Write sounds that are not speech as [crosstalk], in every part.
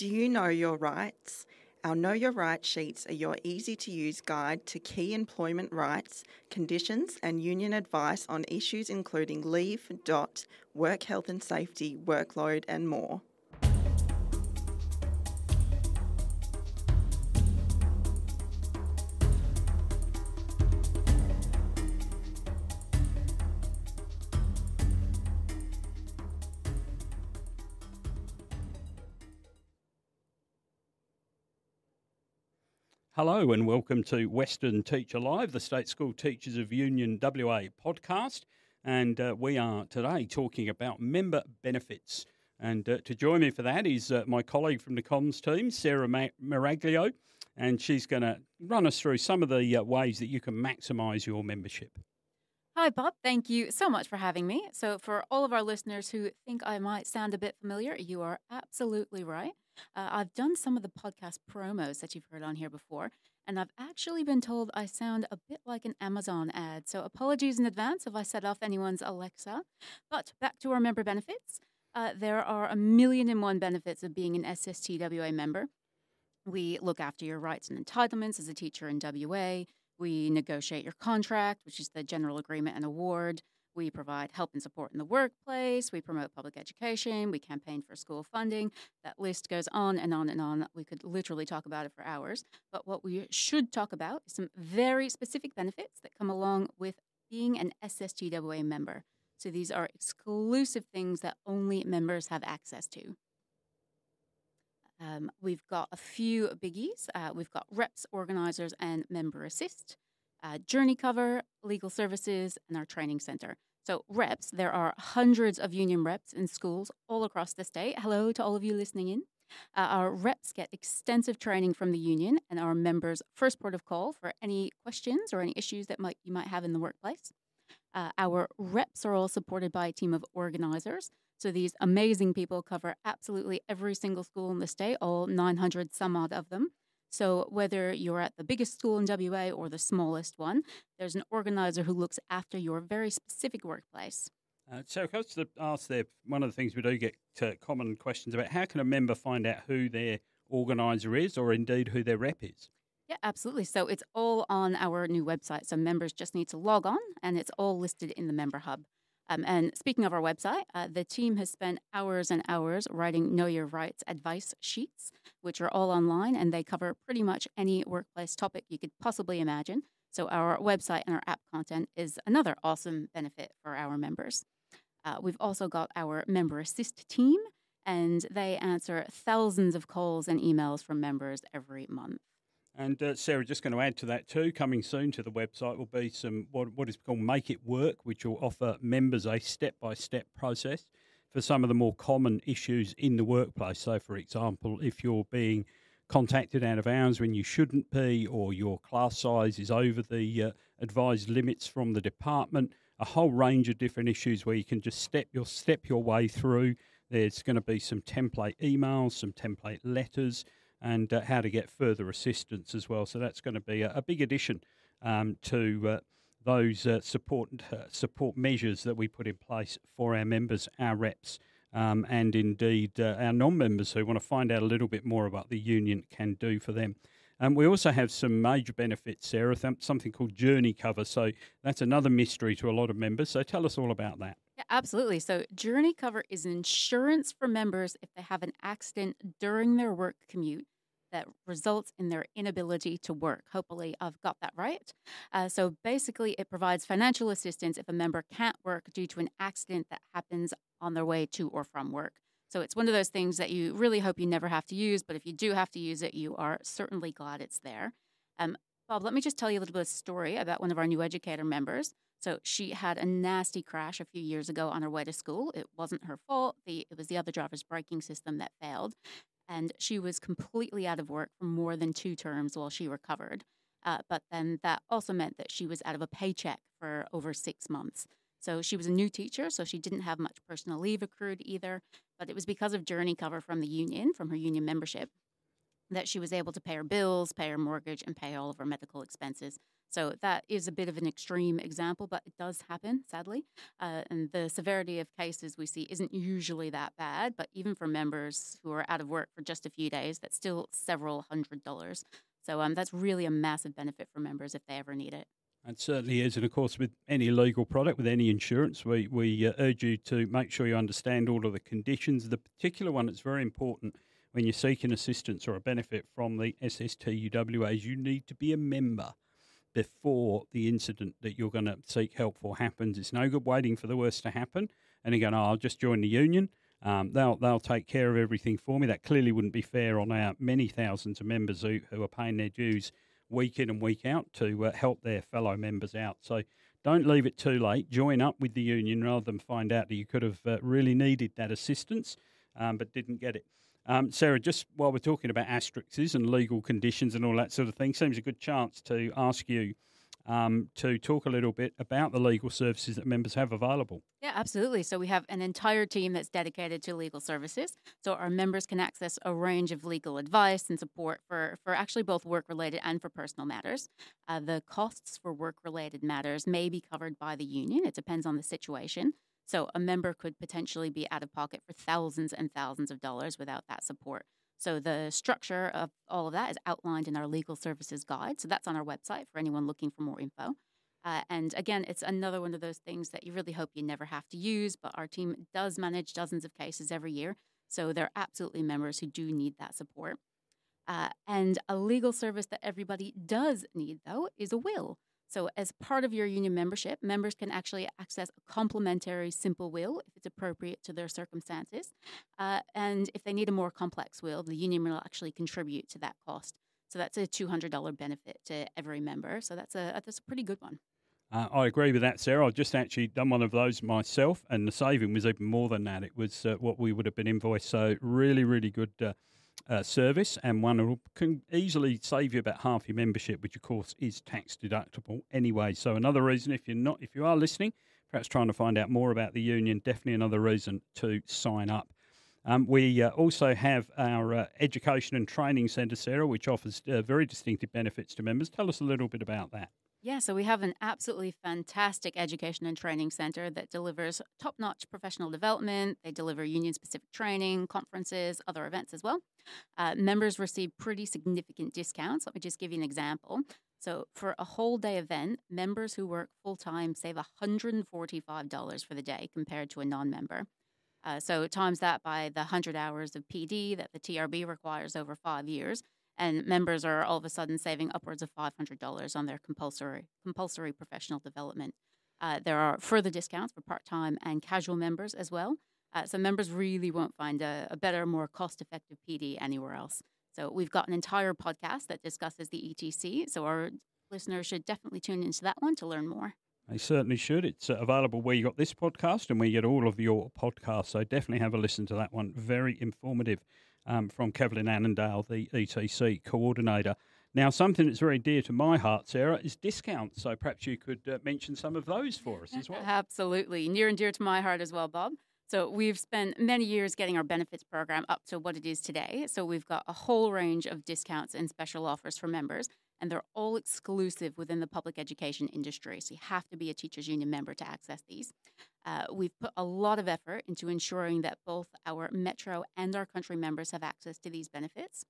Do you know your rights? Our Know Your Rights sheets are your easy to use guide to key employment rights, conditions, and union advice on issues including leave, dot, work health and safety, workload, and more. Hello and welcome to Western Teacher Live, the State School Teachers of Union WA podcast. And uh, we are today talking about member benefits. And uh, to join me for that is uh, my colleague from the comms team, Sarah Maraglio. And she's going to run us through some of the uh, ways that you can maximise your membership. Hi, Bob. Thank you so much for having me. So, for all of our listeners who think I might sound a bit familiar, you are absolutely right. Uh, I've done some of the podcast promos that you've heard on here before, and I've actually been told I sound a bit like an Amazon ad. So apologies in advance if I set off anyone's Alexa. But back to our member benefits. Uh, there are a million and one benefits of being an SSTUWA member. We look after your rights and entitlements as a teacher in WA. We negotiate your contract, which is the general agreement and award. We provide help and support in the workplace. We promote public education. We campaign for school funding. That list goes on and on and on. We could literally talk about it for hours. But what we should talk about is some very specific benefits that come along with being an SSTUWA member. So these are exclusive things that only members have access to. Um, we've got a few biggies. Uh, we've got reps, organizers, and member assist uh, journey cover, legal services, and our training center. So, reps, there are hundreds of union reps in schools all across the state. Hello to all of you listening in. Uh, our reps get extensive training from the union and our members' first port of call for any questions or any issues that might, you might have in the workplace. Uh, our reps are all supported by a team of organizers. So these amazing people cover absolutely every single school in the state, all 900 some odd of them. So, whether you're at the biggest school in WA or the smallest one, there's an organizer who looks after your very specific workplace. Uh, so, I was to ask there, one of the things we do get to common questions about how can a member find out who their organizer is or indeed who their rep is? Yeah, absolutely. So, it's all on our new website. So, members just need to log on and it's all listed in the member hub. Um, and speaking of our website, uh, the team has spent hours and hours writing Know Your Rights advice sheets, which are all online and they cover pretty much any workplace topic you could possibly imagine. So, our website and our app content is another awesome benefit for our members. Uh, we've also got our member assist team, and they answer thousands of calls and emails from members every month. And uh, Sarah, just going to add to that too, coming soon to the website will be some what, what is called Make It Work, which will offer members a step by step process for some of the more common issues in the workplace. So, for example, if you're being contacted out of hours when you shouldn't be, or your class size is over the uh, advised limits from the department, a whole range of different issues where you can just step your step your way through. There's going to be some template emails, some template letters and uh, how to get further assistance as well. So that's going to be a, a big addition um, to uh, those uh, support uh, support measures that we put in place for our members, our reps. Um, and indeed, uh, our non members who want to find out a little bit more about the union can do for them. Um, we also have some major benefits, Sarah, something called Journey Cover. So that's another mystery to a lot of members. So tell us all about that. Yeah, absolutely. So, Journey Cover is insurance for members if they have an accident during their work commute that results in their inability to work. Hopefully, I've got that right. Uh, so, basically, it provides financial assistance if a member can't work due to an accident that happens on their way to or from work. So, it's one of those things that you really hope you never have to use, but if you do have to use it, you are certainly glad it's there. Um, Bob, let me just tell you a little bit of story about one of our new educator members. So she had a nasty crash a few years ago on her way to school. It wasn't her fault. The, it was the other driver's braking system that failed and she was completely out of work for more than two terms while she recovered. Uh, but then that also meant that she was out of a paycheck for over six months. So she was a new teacher, so she didn't have much personal leave accrued either. But it was because of journey cover from the union, from her union membership. that she was able to pay her bills, pay her mortgage, and pay all of her medical expenses. So that is a bit of an extreme example, but it does happen, sadly. Uh, and the severity of cases we see isn't usually that bad, but even for members who are out of work for just a few days, that's still several hundred dollars. So um, that's really a massive benefit for members if they ever need it. It certainly is. And of course, with any legal product, with any insurance, we, we uh, urge you to make sure you understand all of the conditions. The particular one that's very important when you're seeking assistance or a benefit from the SSTUWA is you need to be a member before the incident that you're going to seek help for happens. It's no good waiting for the worst to happen and going, oh, I'll just join the union. Um, they'll they'll take care of everything for me. That clearly wouldn't be fair on our many thousands of members who, who are paying their dues week in and week out to uh, help their fellow members out. So don't leave it too late. Join up with the union rather than find out that you could have uh, really needed that assistance um, but didn't get it. Um, Sarah, just while we're talking about asterisks and legal conditions and all that sort of thing, seems a good chance to ask you um, to talk a little bit about the legal services that members have available. Yeah, absolutely. So we have an entire team that's dedicated to legal services. So our members can access a range of legal advice and support for, for actually both work related and for personal matters. Uh, the costs for work related matters may be covered by the union, it depends on the situation. So a member could potentially be out of pocket for thousands and thousands of dollars without that support. So the structure of all of that is outlined in our legal services guide. So that's on our website for anyone looking for more info. Uh, and again, it's another one of those things that you really hope you never have to use, but our team does manage dozens of cases every year. So there are absolutely members who do need that support. Uh, and a legal service that everybody does need, though, is a will. So, as part of your union membership, members can actually access a complimentary simple will if it's appropriate to their circumstances. Uh, and if they need a more complex will, the union will actually contribute to that cost. So, that's a $200 benefit to every member. So, that's a, that's a pretty good one. Uh, I agree with that, Sarah. I've just actually done one of those myself, and the saving was even more than that. It was uh, what we would have been invoiced. So, really, really good uh, service, and one that can easily save you about half your membership, which of course is tax deductible anyway. So another reason, if you're not, if you are listening, perhaps trying to find out more about the union, definitely another reason to sign up. Um, we uh, also have our uh, education and training centre, Sarah, which offers uh, very distinctive benefits to members. Tell us a little bit about that. Yeah, so we have an absolutely fantastic education and training center that delivers top notch professional development. They deliver union specific training, conferences, other events as well. Uh, members receive pretty significant discounts. Let me just give you an example. So, for a whole day event, members who work full time save $145 for the day compared to a non member. Uh, so, times that by the 100 hours of PD that the TRB requires over five years and members are all of a sudden saving upwards of $500 on their compulsory compulsory professional development. Uh, there are further discounts for part-time and casual members as well. Uh, so members really won't find a, a better, more cost-effective PD anywhere else. So we've got an entire podcast that discusses the ETC. So our listeners should definitely tune into that one to learn more. They certainly should. It's uh, available where you got this podcast and where you get all of your podcasts. So definitely have a listen to that one. Very informative um, from Kevlin Annandale, the ETC coordinator. Now, something that's very dear to my heart, Sarah, is discounts. So perhaps you could uh, mention some of those for us as well. [laughs] Absolutely. Near and dear to my heart as well, Bob. So we've spent many years getting our benefits program up to what it is today. So we've got a whole range of discounts and special offers for members and they're all exclusive within the public education industry. So you have to be a teachers union member to access these. Uh, we've put a lot of effort into ensuring that both our metro and our country members have access to these benefits.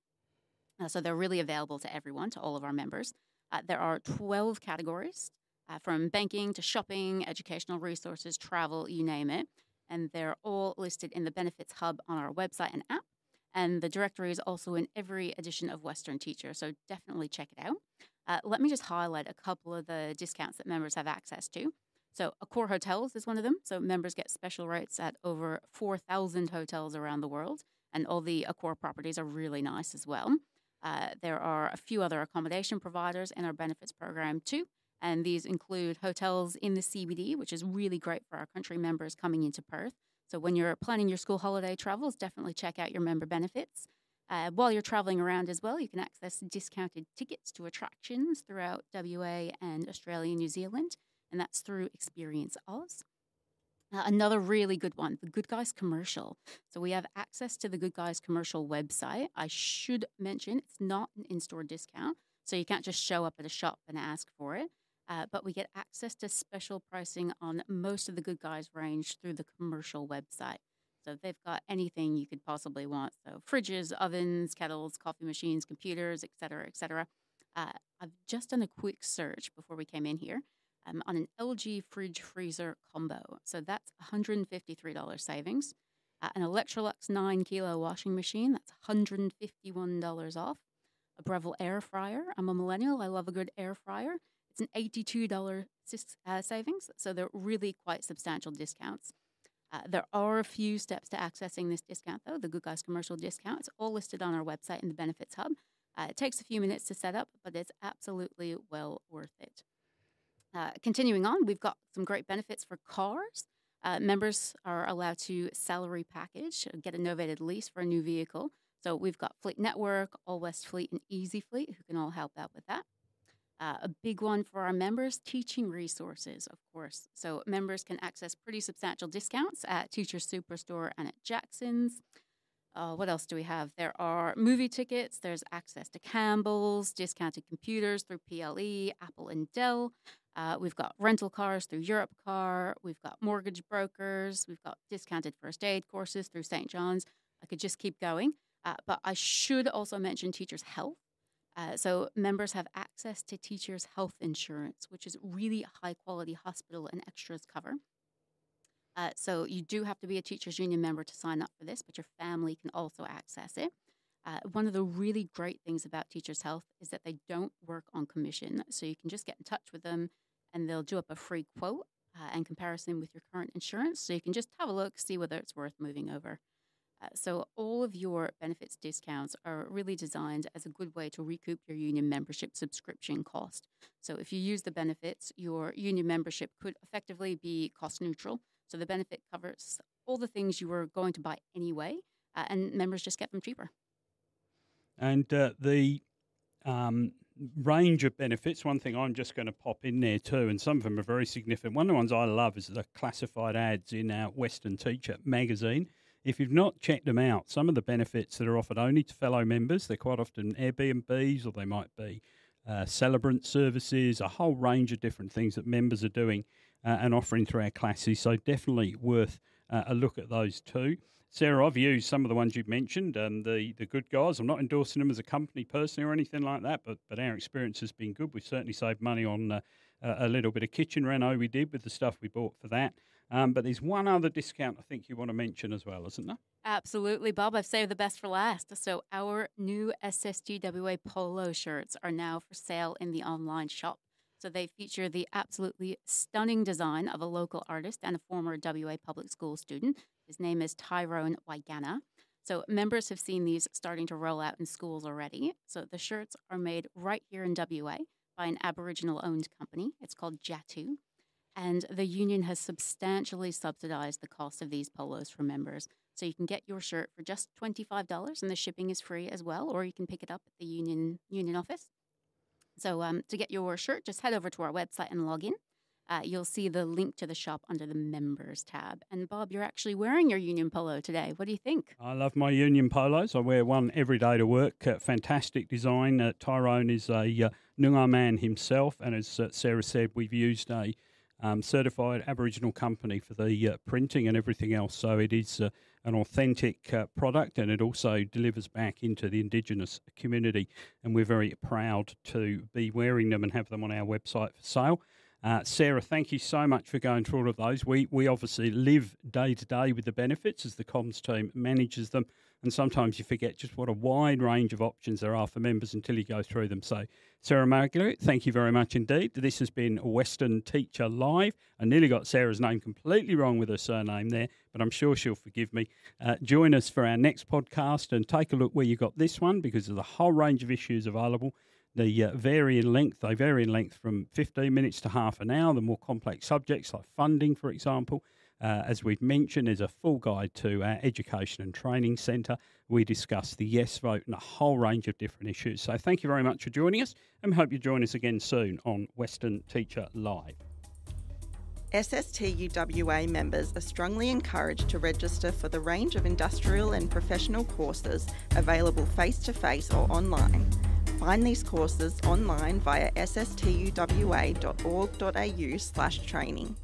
Uh, so they're really available to everyone, to all of our members. Uh, there are 12 categories uh, from banking to shopping, educational resources, travel, you name it. And they're all listed in the benefits hub on our website and app. And the directory is also in every edition of Western Teacher, so definitely check it out. Uh, let me just highlight a couple of the discounts that members have access to. So, Accor Hotels is one of them. So, members get special rates at over 4,000 hotels around the world, and all the Accor properties are really nice as well. Uh, there are a few other accommodation providers in our benefits program too, and these include hotels in the CBD, which is really great for our country members coming into Perth. So when you're planning your school holiday travels, definitely check out your member benefits. Uh, while you're traveling around as well, you can access discounted tickets to attractions throughout WA and Australia and New Zealand, and that's through Experience Oz. Uh, another really good one, the Good Guys commercial. So we have access to the Good Guys commercial website. I should mention it's not an in store discount. So you can't just show up at a shop and ask for it. Uh, but we get access to special pricing on most of the Good Guys range through the commercial website. So they've got anything you could possibly want. So fridges, ovens, kettles, coffee machines, computers, etc., etc. Uh, I've just done a quick search before we came in here um, on an LG fridge freezer combo. So that's $153 savings. Uh, an Electrolux 9 kilo washing machine, that's $151 off. A Breville air fryer. I'm a millennial. I love a good air fryer. It's an $82 uh, savings. So they're really quite substantial discounts. Uh, there are a few steps to accessing this discount, though. The Good Guys commercial discount. It's all listed on our website in the Benefits Hub. Uh, it takes a few minutes to set up, but it's absolutely well worth it. Uh, continuing on, we've got some great benefits for cars. Uh, members are allowed to salary package, uh, get a novated lease for a new vehicle. So we've got Fleet Network, Allwest Fleet, and Easi Fleet who can all help out with that. Uh, a big one for our members teaching resources, of course. So, members can access pretty substantial discounts at Teacher Superstore and at Jackson's. Uh, what else do we have? There are movie tickets, there's access to Campbell's, discounted computers through PLE, Apple, and Dell. Uh, we've got rental cars through Europe Car. We've got mortgage brokers. We've got discounted first aid courses through St. John's. I could just keep going. Uh, but I should also mention Teachers Health. Uh, so members have access to teachers' health insurance, which is really high quality hospital and extras cover. Uh, so you do have to be a teachers union member to sign up for this, but your family can also access it. Uh, one of the really great things about Teachers Health is that they don't work on commission, so you can just get in touch with them, and they'll do up a free quote uh, and comparison with your current insurance, so you can just have a look, see whether it's worth moving over. Uh, so, all of your benefits discounts are really designed as a good way to recoup your union membership subscription cost. So, if you use the benefits, your union membership could effectively be cost neutral. So, the benefit covers all the things you were going to buy anyway, uh, and members just get them cheaper. And uh, the um, range of benefits, one thing I'm just going to pop in there too, and some of them are very significant. One of the ones I love is the classified ads in our Western Teacher magazine. If you've not checked them out, some of the benefits that are offered only to fellow members, they're quite often Airbnbs or they might be uh, celebrant services, a whole range of different things that members are doing uh, and offering through our classes. So definitely worth uh, a look at those too. Sarah, I've used some of the ones you've mentioned, um, the the good guys. I'm not endorsing them as a company personally or anything like that, but but our experience has been good. We've certainly saved money on uh, a little bit of kitchen reno we did with the stuff we bought for that. Um, but there's one other discount I think you want to mention as well, isn't there? Absolutely, Bob. I've saved the best for last. So our new SSTUWA polo shirts are now for sale in the online shop. So they feature the absolutely stunning design of a local artist and a former WA public school student. His name is Tyrone Waigana. So members have seen these starting to roll out in schools already. So the shirts are made right here in WA by an Aboriginal owned company. It's called Jatu. And the union has substantially subsidized the cost of these polos for members. So you can get your shirt for just $25 and the shipping is free as well, or you can pick it up at the union union office. So um, to get your shirt, just head over to our website and log in. Uh, you'll see the link to the shop under the members tab. And Bob, you're actually wearing your union polo today. What do you think? I love my union polos. I wear one every day to work. Uh, fantastic design. Uh, Tyrone is a uh, Noongar man himself, and as uh, Sarah said, we've used a um, certified Aboriginal company for the uh, printing and everything else. So it is uh, an authentic uh, product and it also delivers back into the Indigenous community. And we're very proud to be wearing them and have them on our website for sale. Uh, Sarah, thank you so much for going through all of those. We, we obviously live day to day with the benefits as the comms team manages them. And sometimes you forget just what a wide range of options there are for members until you go through them. So, Sarah Margaret, thank you very much indeed. This has been Western Teacher Live. I nearly got Sarah's name completely wrong with her surname there, but I'm sure she'll forgive me. Uh, join us for our next podcast and take a look where you got this one because there's a whole range of issues available. They uh, vary in length. They vary in length from 15 minutes to half an hour. The more complex subjects, like funding, for example. Uh, as we've mentioned, there's a full guide to our Education and Training Centre. We discuss the yes vote and a whole range of different issues. So thank you very much for joining us and we hope you join us again soon on Western Teacher Live. SSTUWA members are strongly encouraged to register for the range of industrial and professional courses available face to face or online. Find these courses online via sstuwa.org.au slash training.